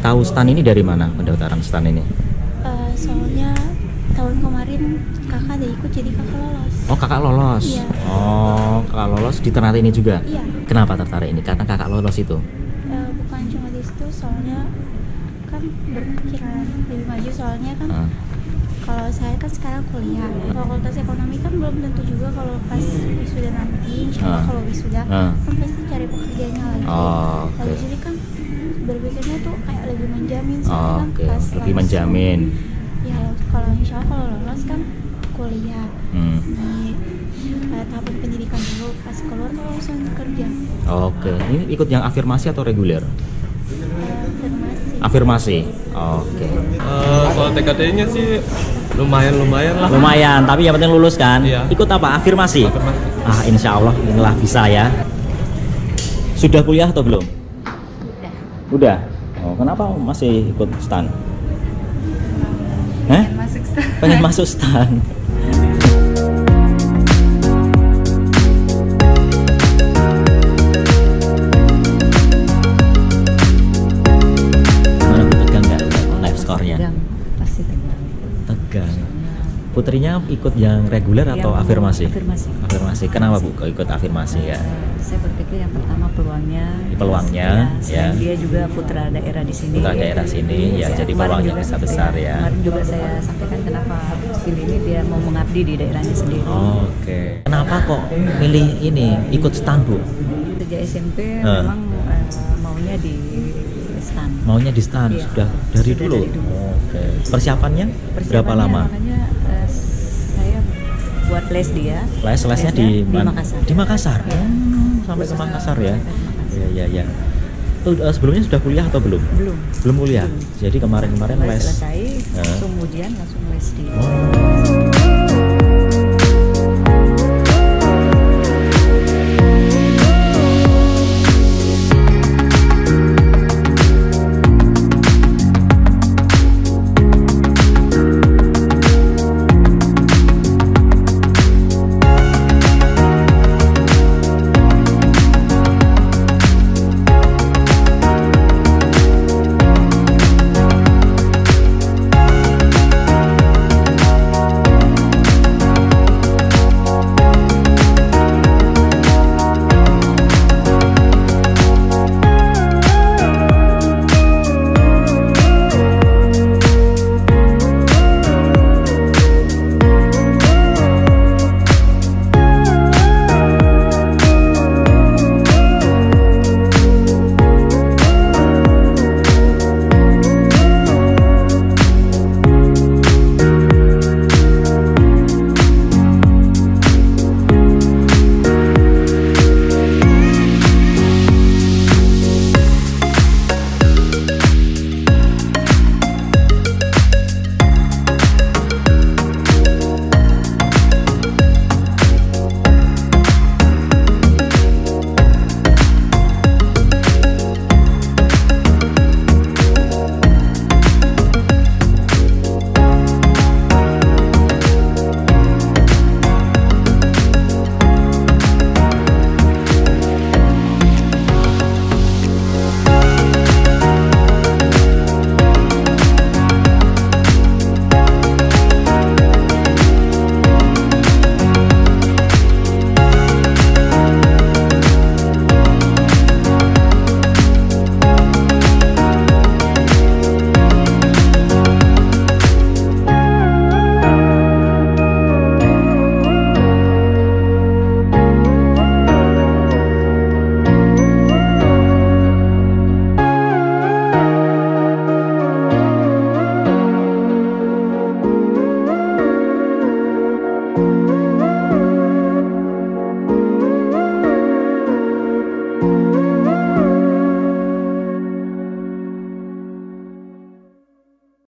tahu stan ini dari mana pendaftaran stan ini? Eh, soalnya tahun kemarin kakak ada ikut jadi kakak lolos. Oh kakak lolos. Iya. Oh kakak lolos di Ternate ini juga. Iya. Kenapa tertarik ini? Karena kakak lolos itu. Eh, bukan cuma di situ, soalnya kan berpikiran lebih maju soalnya kan Ah. kalau saya kan sekarang kuliah fakultas ekonomi kan belum tentu juga kalau pas wisuda nanti insya Ah. kalau wisuda Ah. kan pasti cari pekerjaannya lagi Oh, Lalu oke. jadi kan berpikirnya tuh kayak lebih menjamin Oh, kan Oke, pas lebih langsung- menjamin. ya kalau insya Allah kalau lolos kan kuliah Hmm. di eh, tahapan pendidikan dulu pas keluar kalau langsung kerja Oke, ini ikut yang afirmasi atau reguler? Afirmasi Afirmasi. Oke. Eh, kalau TKD-nya sih lumayan lumayan lah. Lumayan, tapi yang penting lulus kan? Iya. Ikut apa? Afirmasi. Afirmasi. Ah, insya Allah inilah bisa ya. Sudah kuliah atau belum? udah Udah. Oh, kenapa masih ikut stan? Hah? masuk stan Pengen masuk stan. Nggak live score-nya? Putrinya ikut yang reguler atau Yang afirmasi? afirmasi. Afirmasi. Kenapa Bu ikut afirmasi ya? Saya berpikir yang pertama peluangnya. Peluangnya, selain ya. Dia juga putra daerah di sini. Putra daerah sini, ya, Saya- jadi peluangnya juga- besar-besar ya. Kemarin juga saya sampaikan kenapa pilih ini dia mau mengabdi di daerahnya sendiri. Oke. Kenapa kok milih ini ikut stan Bu? Sejak SMP Eh. memang eh, maunya di stan. Maunya di stan Iya, sudah dari sudah dulu. dari dulu. Oke. Persiapannya, berapa Persiapannya lama? Makanya eh, saya buat les dia. Les lesnya di di Makassar. Di Makassar. Iya. Hmm, sampai ke Makassar ya. Iya iya iya. Eh, sebelumnya sudah kuliah atau belum? Belum. Belum kuliah. Belum. Jadi kemarin-kemarin Les les. selesai, langsung ujian, langsung les di. Oh.